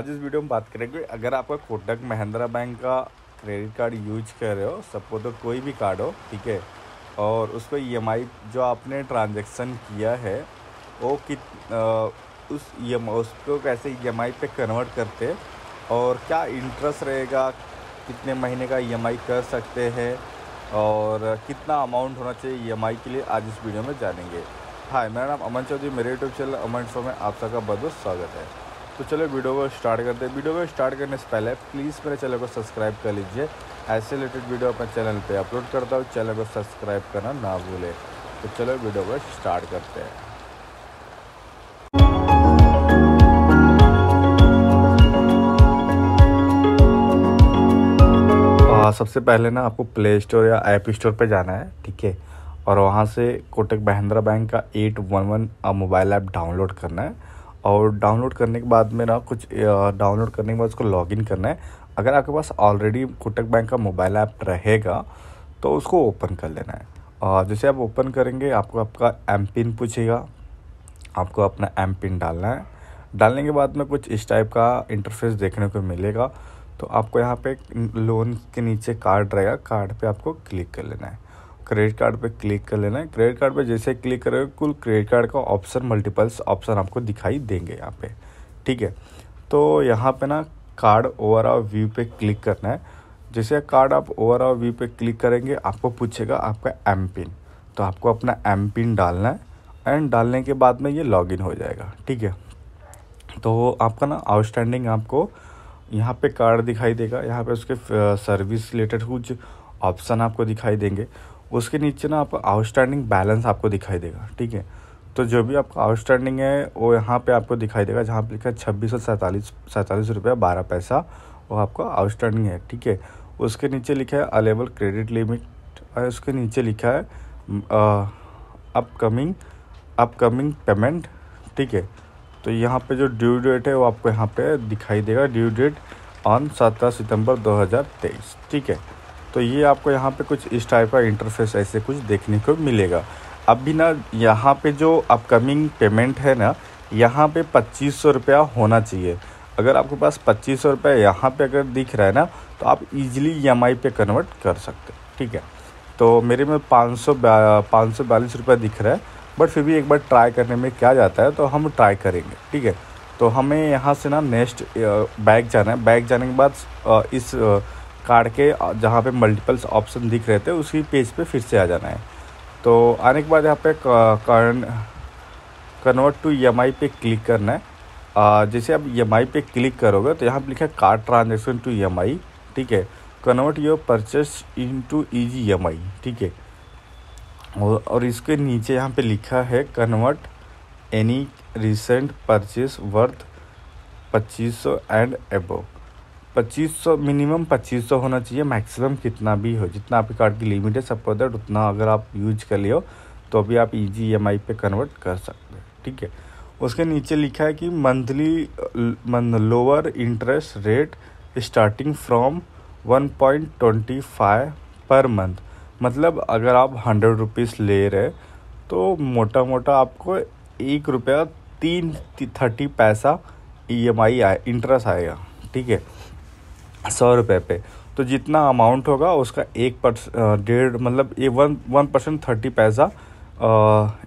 आज इस वीडियो में बात करेंगे, अगर आपका कोटक महिंद्रा बैंक का क्रेडिट कार्ड यूज़ कर रहे हो, सपोज़ तो कोई भी कार्ड हो, ठीक है, और उस पर ई जो आपने ट्रांजैक्शन किया है, वो कित उस ई उसको कैसे ई पे कन्वर्ट करते और क्या इंटरेस्ट रहेगा, कितने महीने का ईएमआई कर सकते हैं, और कितना अमाउंट होना चाहिए ईएमआई के लिए, आज इस वीडियो में जानेंगे। हाय, मेरा नाम अमन चौधरी, मेरे यूट्यूब चैनल अमन शो में आप सबका बहुत बहुत स्वागत है। तो चलो वीडियो को स्टार्ट करते हैं। वीडियो को स्टार्ट करने से पहले प्लीज़ मेरे चैनल को सब्सक्राइब कर लीजिए। ऐसे रिलेटेड वीडियो अपने चैनल पे अपलोड करता हूँ, चैनल को सब्सक्राइब करना ना भूलें। तो चलो वीडियो को स्टार्ट करते हैं। सबसे पहले ना आपको प्ले स्टोर या ऐप स्टोर पे जाना है, ठीक है? और वहाँ से कोटक महिंद्रा बैंक का eight one one mobile app download करना है। और डाउनलोड करने के बाद में ना कुछ डाउनलोड करने के बाद उसको लॉगिन करना है। अगर आपके पास ऑलरेडी कोटक बैंक का मोबाइल ऐप रहेगा तो उसको ओपन कर लेना है। जैसे आप ओपन करेंगे, आपको आपका एम पिन पूछेगा। आपको अपना एम पिन डालना है। डालने के बाद में कुछ इस टाइप का इंटरफेस देखने को मिलेगा। तो आपको यहाँ पे लोन के नीचे कार्ड रहेगा। कार्ड पे आपको क्लिक कर लेना है। क्रेडिट कार्ड पे क्लिक कर लेना है। क्रेडिट कार्ड पे जैसे क्लिक करोगे, कुल क्रेडिट कार्ड का ऑप्शन मल्टीपल्स ऑप्शन आपको दिखाई देंगे यहाँ पे। ठीक है? तो यहाँ पे ना कार्ड ओवरऑल व्यू पे क्लिक करना है। जैसे कार्ड आप ओवरऑल व्यू पे क्लिक करेंगे, आपको पूछेगा आपका एम पिन तो आपको अपना एम पिन डालना है एंड डालने के बाद में ये लॉगिन हो जाएगा। ठीक है? तो आपका ना आउटस्टैंडिंग आपको यहाँ पे कार्ड दिखाई देगा। यहाँ पे उसके सर्विस रिलेटेड कुछ ऑप्शन आपको दिखाई देंगे। उसके नीचे ना आपको आउटस्टैंडिंग बैलेंस आपको दिखाई देगा, ठीक है? तो जो भी आपका आउटस्टैंडिंग है, वो यहाँ पे आपको दिखाई देगा, जहाँ पे लिखा है छब्बीस सौ सैंतालीस सैंतालीस रुपया बारह पैसा, वो आपका आउटस्टैंडिंग है, ठीक है? उसके नीचे लिखा है अलेबल क्रेडिट लिमिट और उसके नीचे लिखा है अपकमिंग अपकमिंग पेमेंट ठीक है? तो यहाँ पे जो ड्यू डेट है, वो आपको यहाँ पे दिखाई देगा ड्यू डेट ऑन सत्रह सितंबर 2023 ठीक है? तो ये आपको यहाँ पे कुछ इस टाइप का इंटरफेस ऐसे कुछ देखने को मिलेगा। अब भी ना, यहाँ पे जो अपकमिंग पेमेंट है ना, यहाँ पे पच्चीस सौ रुपया होना चाहिए। अगर आपके पास पच्चीस सौ रुपये यहाँ पर अगर दिख रहा है ना तो आप इजीली ई e पे कन्वर्ट कर सकते ठीक है? तो मेरे में पाँच सौ पाँच सौ बयालीस रुपये दिख रहा है बट फिर भी एक बार ट्राई करने में क्या जाता है तो हम ट्राई करेंगे, ठीक है? तो हमें यहाँ से ना नेक्स्ट बैग जाना है। बैग जाने के बाद इस कार्ड के जहाँ पे मल्टीपल्स ऑप्शन दिख रहे थे उसी पेज पे फिर से आ जाना है। तो आने के बाद यहाँ पे कन्वर्ट टू ई पे क्लिक करना है। जैसे आप ई पे क्लिक करोगे तो यहाँ पर लिखा है कार्ड ट्रांजेक्शन टू ई ठीक है? Convert your purchase into easy E ठीक है? और, और इसके नीचे यहाँ पे लिखा है convert any recent purchase worth पच्चीस सौ एंड एबो पच्चीस सौ मिनिमम पच्चीस सौ होना चाहिए मैक्सिमम कितना भी हो। जितना आपके कार्ड की लिमिट है सपोज़ दैट उतना अगर आप यूज़ कर लियो तो अभी आप ईजी ई पे कन्वर्ट कर सकते हैं, ठीक है? उसके नीचे लिखा है कि monthly lower interest rate starting from one point twenty five per month मतलब अगर आप हंड्रेड रुपीज़ ले रहे तो मोटा मोटा आपको एक रुपया तीन थर्टी पैसा ई एम आई आए इंटरेस्ट आएगा, ठीक है? सौ रुपये पे। तो जितना अमाउंट होगा, उसका एक परस डेढ़ मतलब ये वन वन परसेंट थर्टी पैसा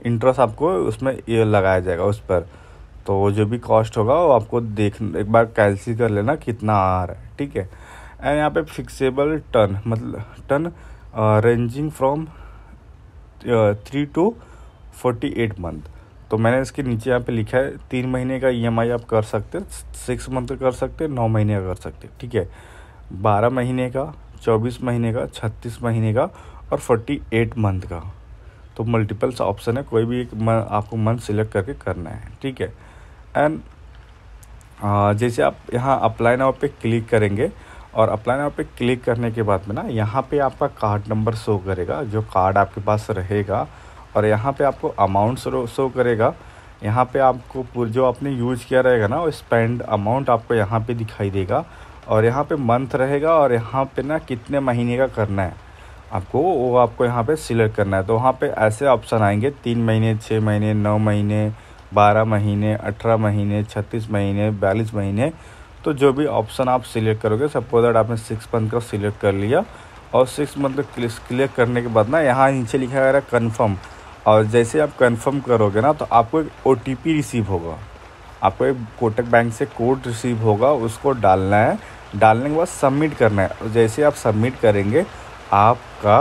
इंटरेस्ट आपको उसमें ये लगाया जाएगा उस पर। तो जो भी कॉस्ट होगा, वो आपको देख, एक बार कैलसी कर लेना कितना आ रहा है, ठीक है? एंड यहाँ पे फिक्सेबल टर्न मतलब term ranging from three to forty eight month तो मैंने इसके नीचे यहाँ पे लिखा है तीन महीने का ईएमआई आप कर सकते सिक्स मंथ कर सकते नौ महीने का कर सकते ठीक है? बारह महीने का चौबीस महीने का छत्तीस महीने का और फोर्टी एट मंथ का। तो मल्टीपल्स ऑप्शन है कोई भी एक मन, आपको मंथ सिलेक्ट करके करना है ठीक है? एंड जैसे आप यहाँ अप्लाई नाउ पे क्लिक करेंगे और अप्लाई नाउ पे क्लिक करने के बाद में ना यहाँ पे आपका कार्ड नंबर शो करेगा जो कार्ड आपके पास रहेगा और यहाँ पे आपको अमाउंट शो करेगा। यहाँ पे आपको जो आपने यूज़ किया रहेगा ना, वो स्पेंड अमाउंट आपको यहाँ पे दिखाई देगा। और यहाँ पे मंथ रहेगा और यहाँ पे ना कितने महीने का करना है। आपको वो आपको यहाँ पे सिलेक्ट करना है। तो वहाँ पे ऐसे ऑप्शन आएँगे, तीन महीने छः महीने, नौ महीने, बारह महीने, अठारह महीने, छत्तीस महीने, बयालीस महीने। तो जो भी ऑप्शन आप सिलेक्ट करोगे सपोज़ दैट आपने सिक्स मंथ का सिलेक्ट कर लिया। और सिक्स मंथ का क्लिक करने के बाद ना, यहाँ नीचे लिखा गया है कन्फर्म और जैसे आप कन्फर्म करोगे ना तो आपको एक ओटीपी रिसीव होगा आपको एक कोटक बैंक से कोड रिसीव होगा उसको डालना है डालने के बाद सबमिट करना है जैसे आप सबमिट करेंगे आपका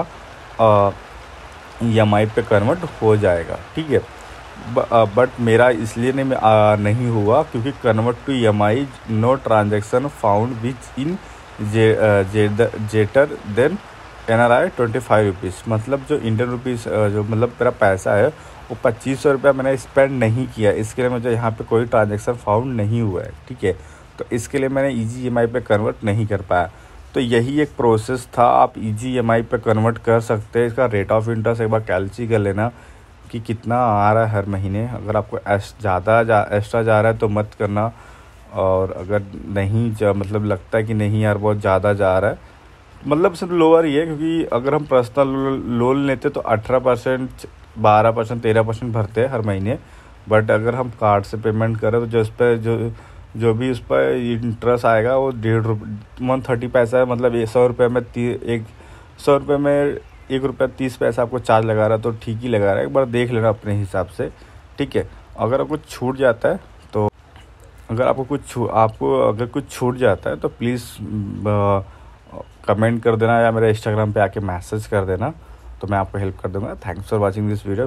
ई एम आई पे कन्वर्ट हो जाएगा ठीक है बट मेरा इसलिए नहीं आ, नहीं हुआ क्योंकि convert to E M I no transaction found which in J greater than I N R twenty five rupees मतलब जो इंडियन रुपीज़ जो मतलब मेरा पैसा है, वो पच्चीस सौ रुपया मैंने स्पेंड नहीं किया। इसके लिए मुझे यहाँ पे कोई ट्रांजेक्शन फाउंड नहीं हुआ है, ठीक है? तो इसके लिए मैंने ईजी ई पे कन्वर्ट नहीं कर पाया। तो यही एक प्रोसेस था। आप ईजी ई पे कन्वर्ट कर सकते हैं। इसका रेट ऑफ़ इंटरेस्ट एक बार कैलची कर लेना कि कितना आ रहा है हर महीने। अगर आपको ज़्यादा जा एक्स्ट्रा जा रहा है तो मत करना। और अगर नहीं जा मतलब लगता है कि नहीं यार, बहुत ज़्यादा जा रहा है मतलब सिर्फ़ लोअर ही है, क्योंकि अगर हम पर्सनल लोन लेते तो अठारह परसेंट, बारह परसेंट, तेरह परसेंट भरते हैं हर महीने। बट अगर हम कार्ड से पेमेंट करें तो जो इस पर जो जो भी उस पर इंटरेस्ट आएगा, वो डेढ़ रुपये वन थर्टी पैसा है मतलब ये सौ रुपये में ती, एक, सौ रुपये में एक रुपया तीस पैसा आपको चार्ज लगा रहा है तो ठीक ही लगा रहा है। एक बार देख लेना अपने हिसाब से, ठीक है? अगर कुछ छूट जाता है तो अगर आपको कुछ आपको अगर कुछ छूट जाता है तो प्लीज़ कमेंट कर देना या मेरे इंस्टाग्राम पे आके मैसेज कर देना तो मैं आपको हेल्प कर दूँगा। Thanks for watching this video